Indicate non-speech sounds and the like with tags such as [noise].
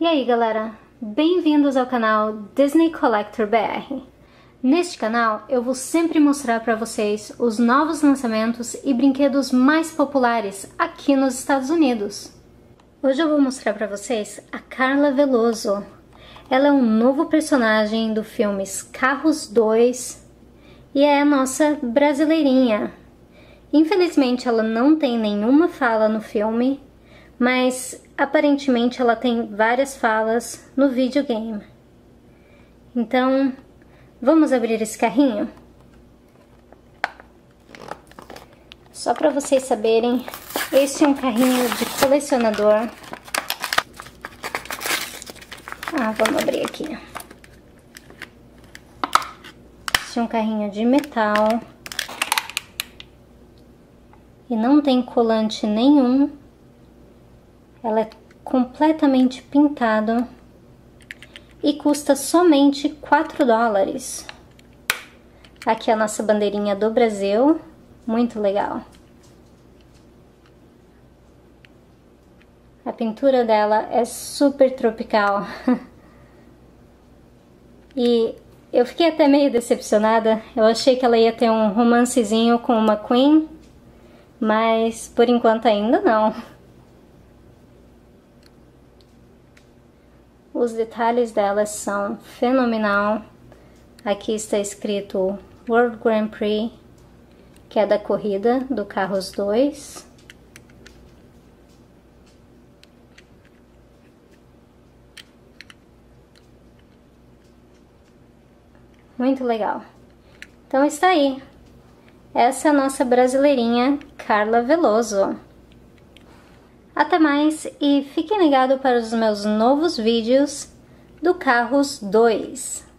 E aí galera, bem-vindos ao canal Disney Collector BR. Neste canal eu vou sempre mostrar para vocês os novos lançamentos e brinquedos mais populares aqui nos Estados Unidos. Hoje eu vou mostrar para vocês a Carla Veloso. Ela é um novo personagem do filme Carros 2 e é a nossa brasileirinha. Infelizmente ela não tem nenhuma fala no filme, mas aparentemente ela tem várias falas no videogame. Então, vamos abrir esse carrinho? Só para vocês saberem, esse é um carrinho de colecionador. Ah, vamos abrir aqui. Esse é um carrinho de metal. E não tem colante nenhum. Ela é completamente pintado e custa somente 4 dólares. Aqui é a nossa bandeirinha do Brasil, muito legal. A pintura dela é super tropical. [laughs] e eu fiquei até meio decepcionada. Eu achei que ela ia ter um romancezinho com uma Queen, mas por enquanto ainda não. Os detalhes dela são fenomenal. Aqui está escrito World Grand Prix, que é da corrida do Carros 2. Muito legal. Então está aí. Essa é a nossa brasileirinha Carla Veloso. Até mais e fiquem ligados para os meus novos vídeos do Carros 2.